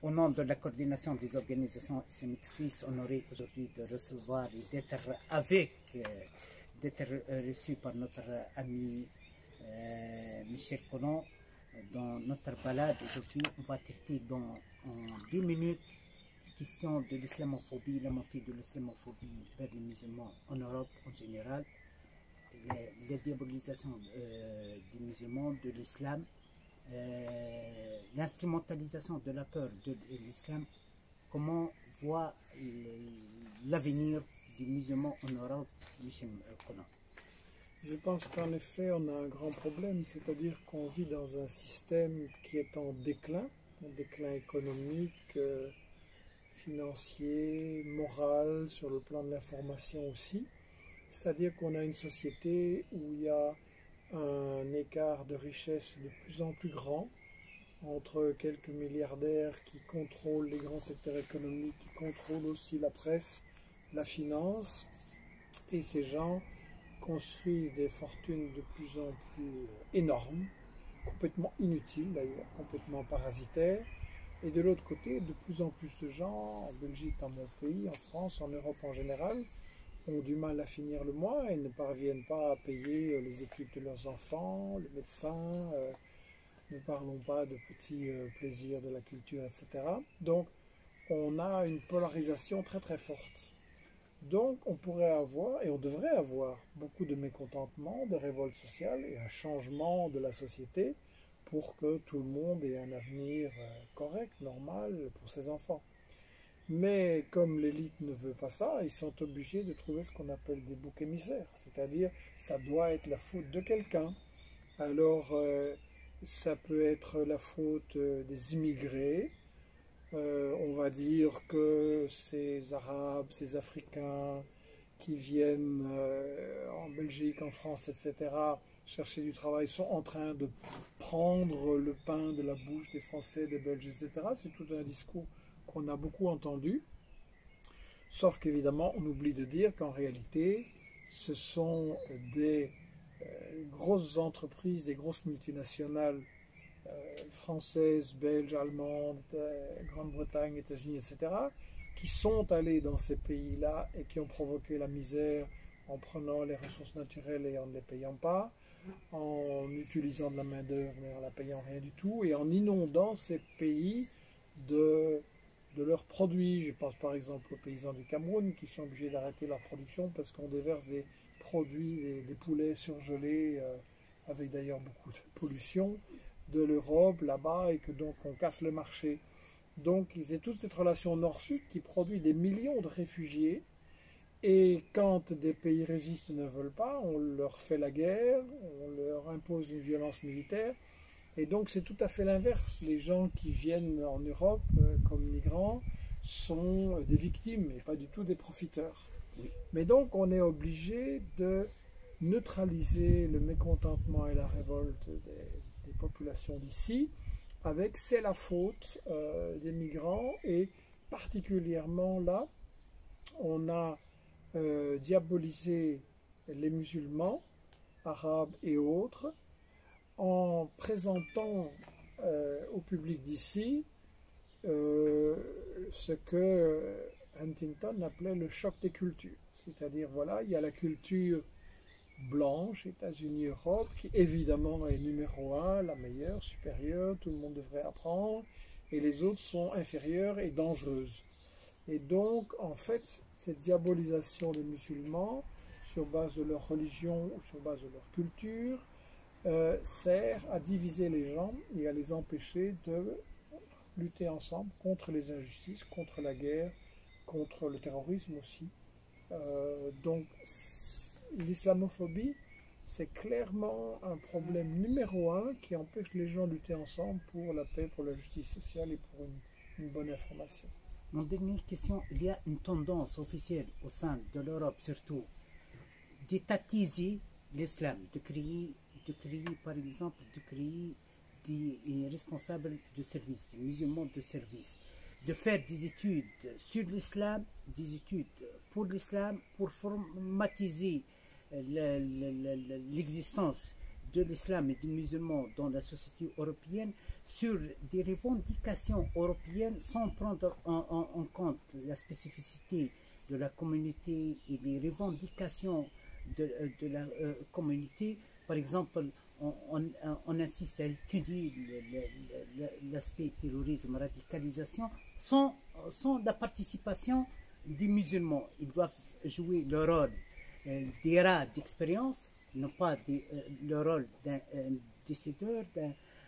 Au nom de la coordination des organisations islamiques suisses, honoré aujourd'hui de recevoir et d'être avec, euh, d'être reçu par notre ami euh, Michel Collomb dans notre balade aujourd'hui. On va traiter dans en 10 minutes la question de l'islamophobie, la montée de l'islamophobie vers les musulmans en Europe en général, la diabolisation euh, des musulmans, de l'islam euh, l'instrumentalisation de la peur de l'islam, comment voit l'avenir des musulmans en Europe, Michel Conan Je pense qu'en effet, on a un grand problème, c'est-à-dire qu'on vit dans un système qui est en déclin, un déclin économique, euh, financier, moral, sur le plan de l'information aussi. C'est-à-dire qu'on a une société où il y a un écart de richesse de plus en plus grand entre quelques milliardaires qui contrôlent les grands secteurs économiques, qui contrôlent aussi la presse, la finance, et ces gens construisent des fortunes de plus en plus énormes, complètement inutiles d'ailleurs, complètement parasitaires, et de l'autre côté, de plus en plus de gens, en Belgique, dans mon pays, en France, en Europe en général, ont du mal à finir le mois et ne parviennent pas à payer euh, les études de leurs enfants, le médecin, euh, ne parlons pas de petits euh, plaisirs de la culture, etc. Donc, on a une polarisation très très forte. Donc, on pourrait avoir, et on devrait avoir, beaucoup de mécontentement, de révolte sociale et un changement de la société pour que tout le monde ait un avenir correct, normal pour ses enfants. Mais comme l'élite ne veut pas ça, ils sont obligés de trouver ce qu'on appelle des boucs émissaires, c'est-à-dire ça doit être la faute de quelqu'un. Alors euh, ça peut être la faute euh, des immigrés, euh, on va dire que ces Arabes, ces Africains qui viennent en Belgique, en France, etc., chercher du travail, sont en train de prendre le pain de la bouche des Français, des Belges, etc. C'est tout un discours qu'on a beaucoup entendu, sauf qu'évidemment, on oublie de dire qu'en réalité, ce sont des euh, grosses entreprises, des grosses multinationales euh, françaises, belges, allemandes, euh, Grande-Bretagne, États-Unis, etc., qui sont allées dans ces pays-là et qui ont provoqué la misère en prenant les ressources naturelles et en ne les payant pas, en utilisant de la main-d'œuvre mais en la payant rien du tout, et en inondant ces pays de de leurs produits. Je pense par exemple aux paysans du Cameroun qui sont obligés d'arrêter leur production parce qu'on déverse des produits, des, poulets surgelés, euh, avec d'ailleurs beaucoup de pollution, de l'Europe là-bas et que donc on casse le marché. Donc ils ont toute cette relation nord-sud qui produit des millions de réfugiés. Et quand des pays résistent ne veulent pas, on leur fait la guerre, on leur impose une violence militaire. Et donc c'est tout à fait l'inverse. Les gens qui viennent en Europe euh, comme migrants sont des victimes et pas du tout des profiteurs. Mais donc on est obligé de neutraliser le mécontentement et la révolte des, populations d'ici avec c'est la faute euh, des migrants et particulièrement là on a euh, diabolisé les musulmans arabes et autres en présentant euh, au public d'ici euh, ce que Huntington appelait le choc des cultures. C'est-à-dire, voilà, il y a la culture blanche, États-Unis, Europe, qui évidemment est numéro un, la meilleure, supérieure, tout le monde devrait apprendre, et les autres sont inférieures et dangereuses. Et donc, en fait, cette diabolisation des musulmans, sur base de leur religion ou sur base de leur culture, euh, sert à diviser les gens et à les empêcher de lutter ensemble contre les injustices, contre la guerre, contre le terrorisme aussi. Euh, donc l'islamophobie, c'est clairement un problème numéro un qui empêche les gens de lutter ensemble pour la paix, pour la justice sociale et pour une, une bonne information. Mon dernière question, il y a une tendance officielle au sein de l'Europe surtout d'étatiser l'islam, de créer de créer, par exemple, de créer des responsables de service, des musulmans de service, de faire des études sur l'islam, des études pour l'islam, pour formatiser l'existence de l'islam et du musulman dans la société européenne sur des revendications européennes sans prendre en, compte la spécificité de la communauté et les revendications de, la euh, communauté. Par exemple, on, insiste à étudier l'aspect terrorisme, radicalisation, sans, sans, la participation des musulmans. Ils doivent jouer le rôle euh, des d'expérience, non pas euh, le rôle d'un décideur,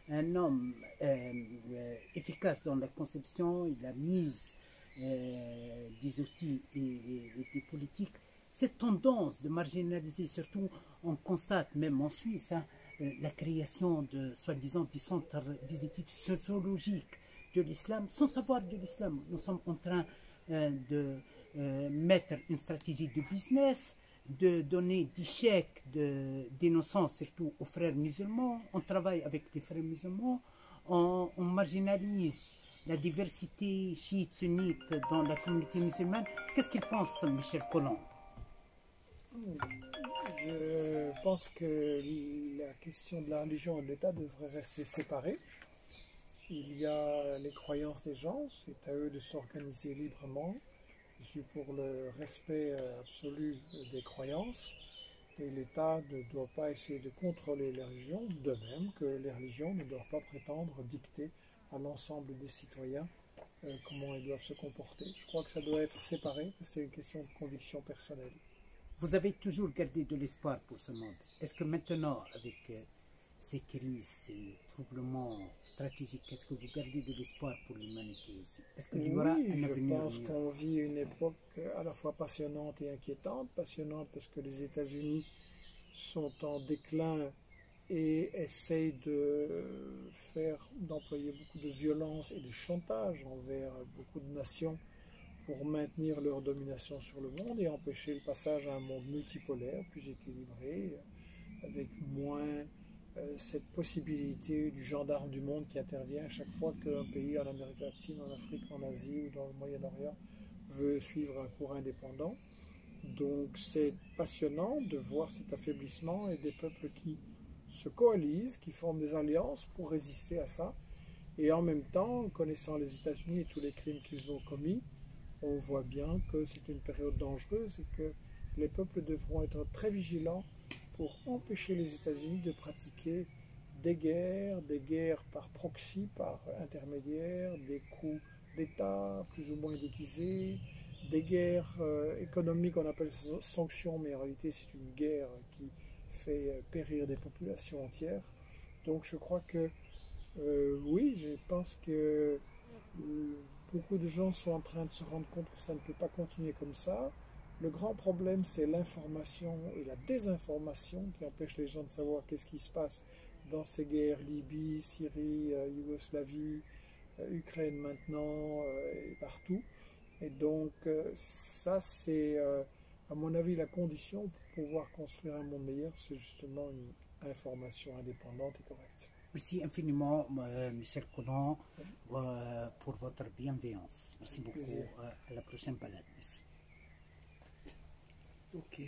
d'un homme euh, efficace dans la conception et la mise des outils et des politiques cette tendance de marginaliser, surtout on constate même en Suisse, hein, euh, la création de soi-disant des centres des études sociologiques de l'islam, sans savoir de l'islam. Nous sommes en train euh, de euh, mettre une stratégie de business, de donner des chèques d'innocence surtout aux frères musulmans. On travaille avec les frères musulmans, on, on marginalise la diversité chiite sunnite dans la communauté musulmane. Qu'est-ce qu'il pense Michel Collomb je pense que la question de la religion et de l'État devrait rester séparée. Il y a les croyances des gens, c'est à eux de s'organiser librement. Je suis pour le respect absolu des croyances. Et l'État ne doit pas essayer de contrôler les religions, de même que les religions ne doivent pas prétendre dicter à l'ensemble des citoyens euh, comment ils doivent se comporter. Je crois que ça doit être séparé, c'est une question de conviction personnelle. Vous avez toujours gardé de l'espoir pour ce monde. Est-ce que maintenant, avec euh, ces crises, ces troublements stratégiques, est-ce que vous gardez de l'espoir pour l'humanité aussi? Est-ce qu'il y aura un avenir Je pense qu'on vit une époque à la fois passionnante et inquiétante. Passionnante parce que les États-Unis sont en déclin et essayent de faire, d'employer beaucoup de violence et de chantage envers beaucoup de nations pour maintenir leur domination sur le monde et empêcher le passage à un monde multipolaire, plus équilibré, avec moins euh, cette possibilité du gendarme du monde qui intervient à chaque fois qu'un pays en Amérique latine, en Afrique, en Asie ou dans le Moyen-Orient veut suivre un cours indépendant. Donc c'est passionnant de voir cet affaiblissement et des peuples qui se coalisent, qui forment des alliances pour résister à ça. Et en même temps, connaissant les États-Unis et tous les crimes qu'ils ont commis, on voit bien que c'est une période dangereuse et que les peuples devront être très vigilants pour empêcher les États-Unis de pratiquer des guerres, des guerres par proxy, par intermédiaire, des coups d'État plus ou moins déguisés, des guerres euh, économiques, on appelle sanctions, mais en réalité c'est une guerre qui fait euh, périr des populations entières. Donc je crois que euh, oui, je pense que Beaucoup de gens sont en train de se rendre compte que ça ne peut pas continuer comme ça. Le grand problème, c'est l'information et la désinformation qui empêche les gens de savoir qu'est-ce qui se passe dans ces guerres, Libye, Syrie, euh, Yougoslavie, euh, Ukraine maintenant, euh, et partout. Et donc, ça, c'est, à mon avis, la condition pour pouvoir construire un monde meilleur, c'est justement une information indépendante et correcte. Merci infiniment, euh, Michel Collomb, euh, pour votre bienveillance. Merci beaucoup. Euh, à la prochaine balade. Merci. Ok.